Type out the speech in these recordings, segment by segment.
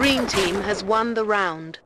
Green team has won the round.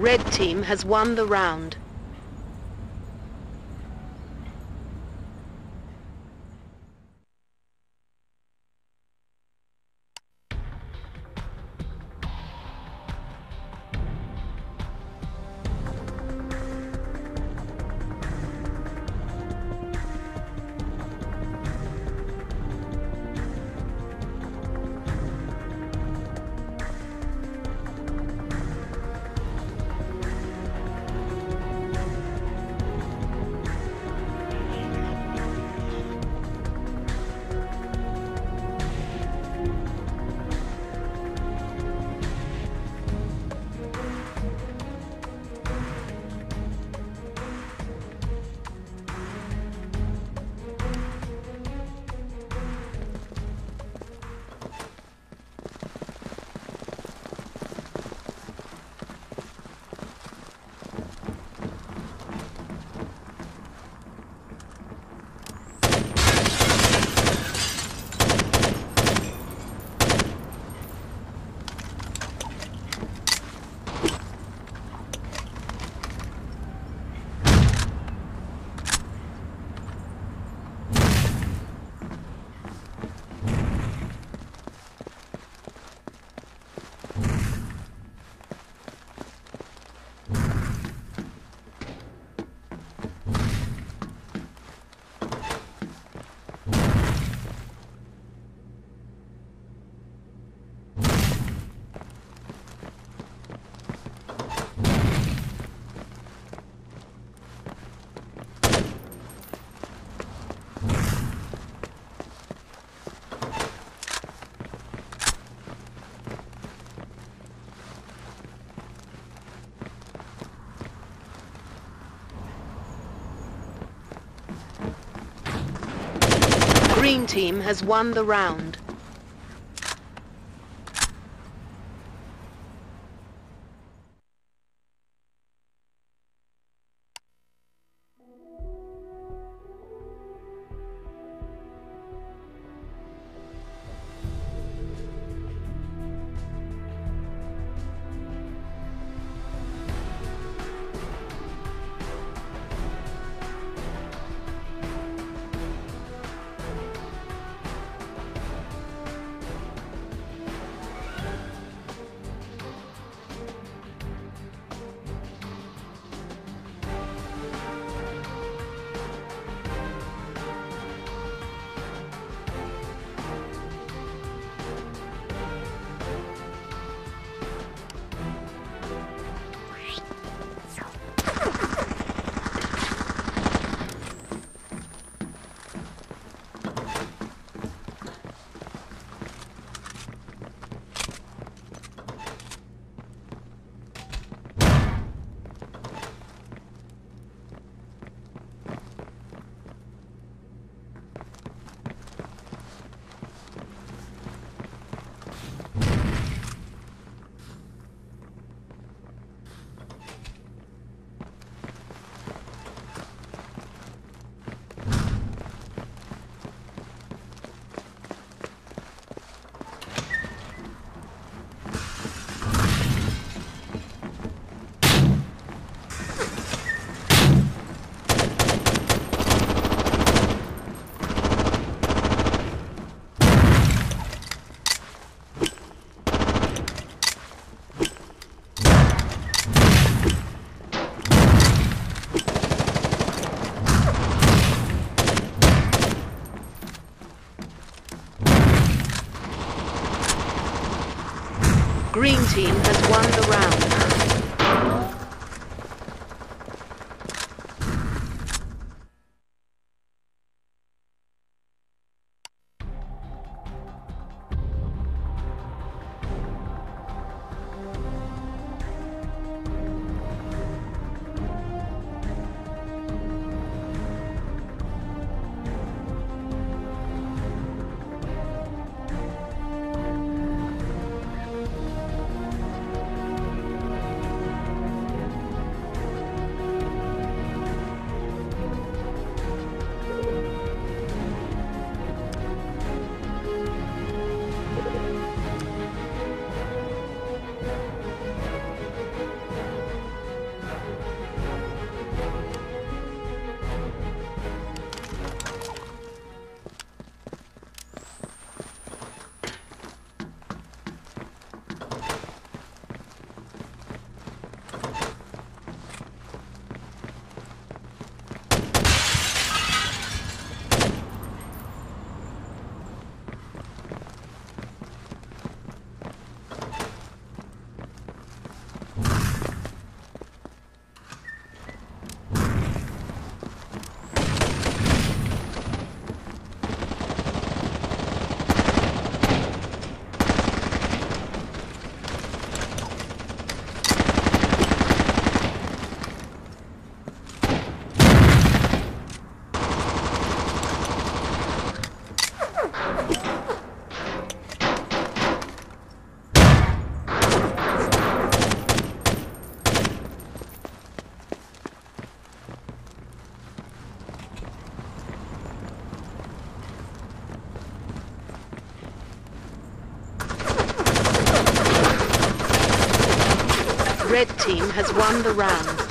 Red team has won the round. Green team has won the round. Team has Red team has won the round.